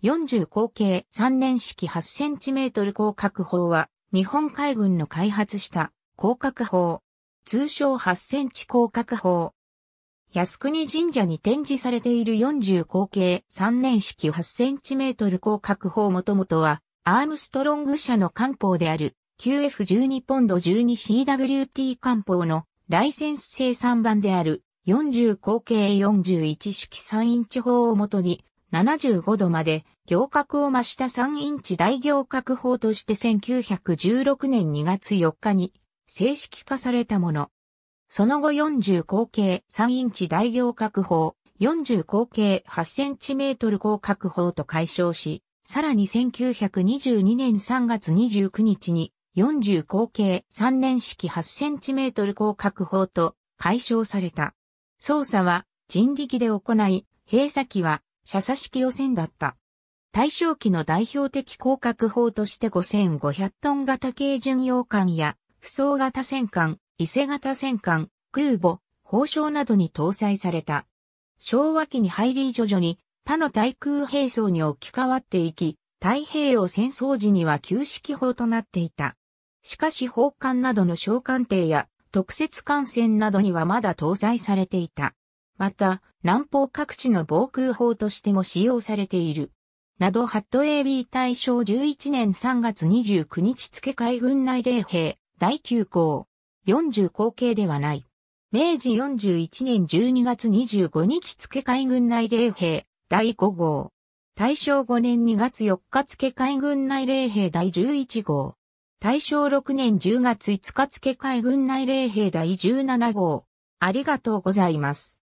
40口径3年式8センチメートル広角砲は、日本海軍の開発した広角砲。通称8センチ広角砲。靖国神社に展示されている40口径3年式8センチメートル広角砲もともとは、アームストロング社の艦砲である QF12 ポンド 12CWT 艦砲のライセンス生産版である40口径41式3インチ砲をもとに75度まで行角を増した3インチ大行角砲として1916年2月4日に正式化されたもの。その後40口径3インチ大行角砲、40口径8センチメートル広角砲と解消し、さらに1922年3月29日に40口径3年式8センチメートル広角砲と解消された。操作は人力で行い、閉鎖機は射差式予選だった。大正期の代表的広角砲として5500トン型軽巡洋艦や、不装型戦艦、伊勢型戦艦、空母、砲掌などに搭載された。昭和期に入り徐々に他の対空兵装に置き換わっていき、太平洋戦争時には旧式砲となっていた。しかし砲艦などの小艦艇や特設艦船などにはまだ搭載されていた。また、南方各地の防空砲としても使用されている。など、ハット AB 大正11年3月29日付海軍内霊兵第9項。40後継ではない。明治41年12月25日付海軍内霊兵第5号。大正5年2月4日付海軍内霊兵第11号。大正6年10月5日付海軍内霊兵第17号。ありがとうございます。